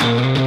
Bye.